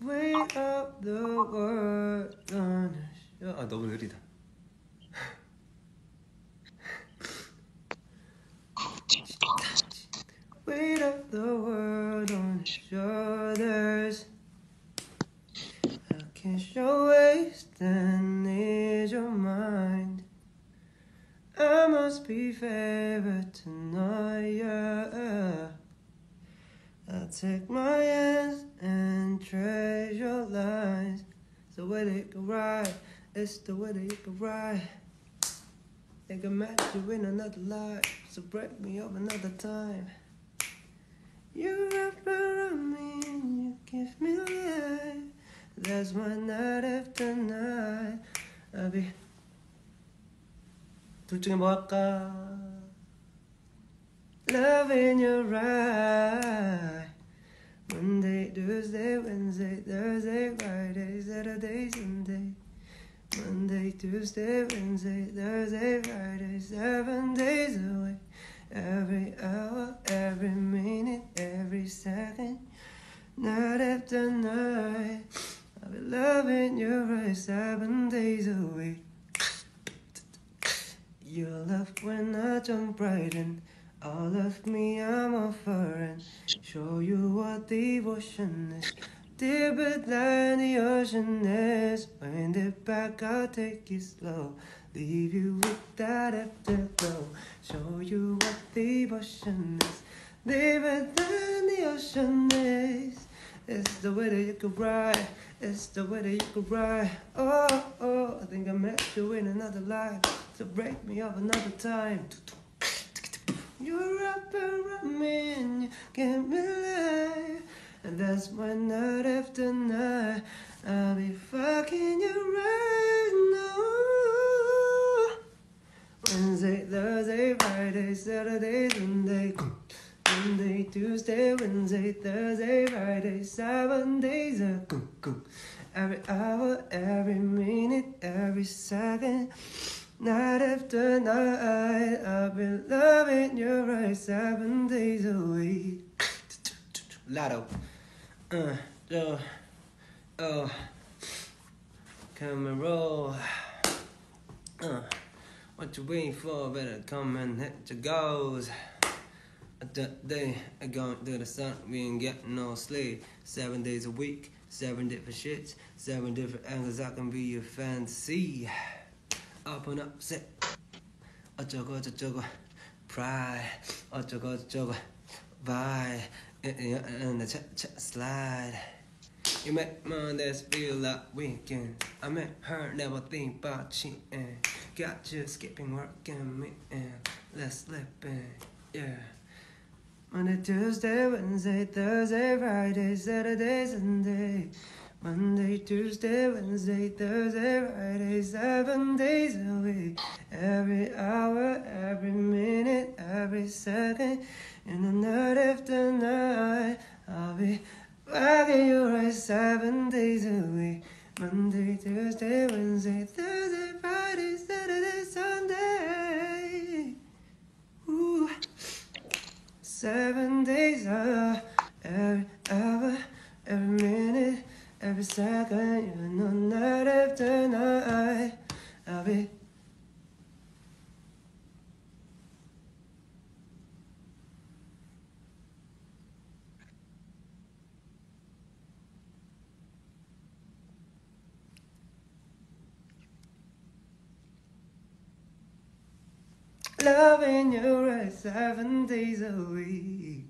weight of the world on your 아 너무 느리다. weight of the world on your shoulders. I kiss your waist and need your mind. I must be favored tonight, yeah. I take my hands the way that you can ride. It's the way that you can ride. They can match you in another life. So break me up another time. You wrap around me and you give me life. That's my night after night. I'll be. 둘 중에 뭐 할까? Love in your eye. Monday, Tuesday, Wednesday, Thursday, Friday, Saturday, Sunday. Monday, Tuesday, Wednesday, Thursday, Friday, seven days a week. Every hour, every minute, every second, night after night. I'll be loving you right seven days a week. Your love when I jump right in. All of me, I'm offering. Show you what devotion is. Deeper than the ocean is. Wind it back, I'll take it slow. Leave you with that afterglow. Show you what devotion is. Deeper than the ocean is. It's the way that you could ride. It's the way that you could ride. Oh, oh, I think I met you in another life. So break me up another time. You're up around me and you give me life. And that's why night after night I'll be fucking you right now. Wednesday, Thursday, Friday, Saturday, Sunday. Monday, Tuesday, Wednesday, Thursday, Friday, seven days a Every hour, every minute, every second. Night after night, I've been loving you right seven days a week. Latto. Uh, Joe. Oh. Come and roll. Uh, what you waiting for? Better come and hit your goals. That day, I going through the sun, we ain't getting no sleep. Seven days a week, seven different shits, seven different angles. I can be your fantasy Open up, sit. 어쩌고 저쩌고, pride. 어쩌고 저쩌고, vibe. In the chat, chat slide. You make Mondays feel like weekends. I met her, never think about cheating. Got you skipping work and meeting. Let's slip in, yeah. Monday, Tuesday, Wednesday, Thursday, Friday, Saturday, Sunday. Monday, Tuesday, Wednesday, Thursday, Friday, seven days a week. Every hour, every minute, every second. And the night after night, I'll be rocking you right seven days a week. Monday, Tuesday, Wednesday, Thursday, Friday, Saturday, Sunday. Ooh. Seven days, uh, every hour, every minute, every second, you know, night after night, I'll be. Loving you right seven days a week.